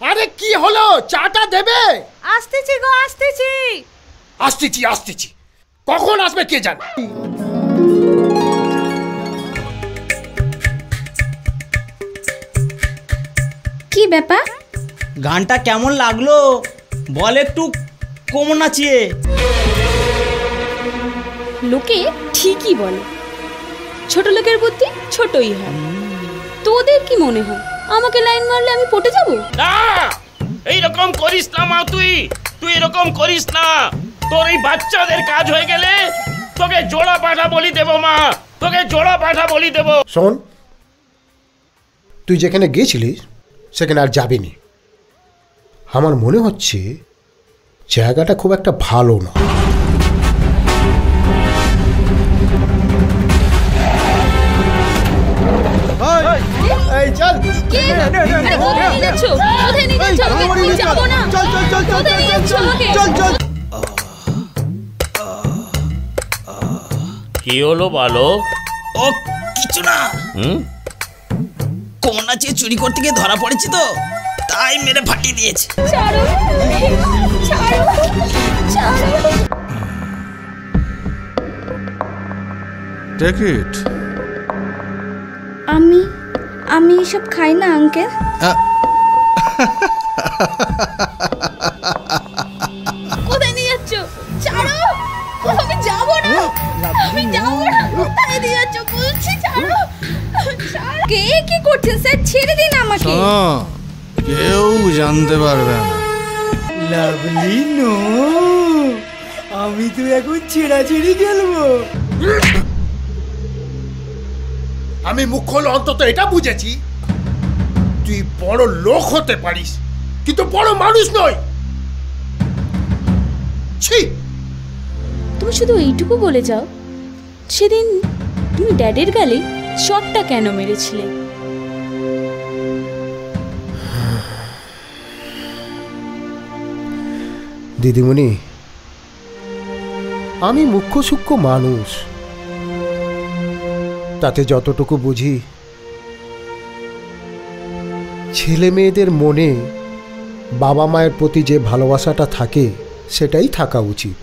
আরে কি হলো? চাটা দেবে? আসতেছি গো আসতেছি। আসতেছি আসতেছি। কখন আসবে কে জানে? কি ব্যাপার? গানটা কেমন লাগল? বল একটু কোমর নাচিয়ে লোকে ঠিকই বলে। ছোট লোকের বুদ্ধি ছোটই হয়। তোদের কি মনে হয়? আমাকে লাইন মারলে আমি পটে যাব? না এই রকম করিস না মা তুই। তুই এরকম করিস না। তোর এই বাচ্চাদের কাজ হয়ে গেলে তোকে জোড়া পাঠা বলি দেবো মা। তোকে জোড়া পাঠা বলি দেবো। শোন তুই যেখানে গিয়েছিলিস সেখানে আর যাবি যাবিনি আমার মনে হচ্ছে জায়গাটা খুব একটা ভালো না কোথায় নিয়ে যাচ্ছ কি হলো বলো ও কিছু না হুম কোমর নাচিয়ে চুরি করতে গিয়ে ধরা পড়েছি তো তাই মেরে ফাটিয়ে দিয়েছে আমি আমি এসব খাই না আঙ্কেল। কোথায় নিয়ে যাচ্ছ? ছাড়ো আমি যাব না। আমি যাব না কোথায় নিয়ে যাচ্ছ? বলছি ছাড়ো। ছাড়ো। কে কি করছেন স্যার ছেড়ে দিন আমাকে। কেউ জানতে পারবে না। Lovely no. আমি তো এখন ছেড়াছেড়ি খেলব। আমি মুখ হলো অন্তত এটা বুঝেছি। তুই বড় লোক হতে পারিস কিন্তু বড় মানুষ নয়। ছি! তুমি শুধু এইটুকু বলে যাও সেদিন তুমি ড্যাডের গালে শটটা কেন মেরেছিলে? দিদিমণি আমি মুখ্য সূক্ষ্ম মানুষ। তাতে যতটুকু বুঝি, ছেলে মেয়েদের মনে বাবা মায়ের প্রতি যে ভালোবাসাটা থাকে, সেটাই থাকা উচিত।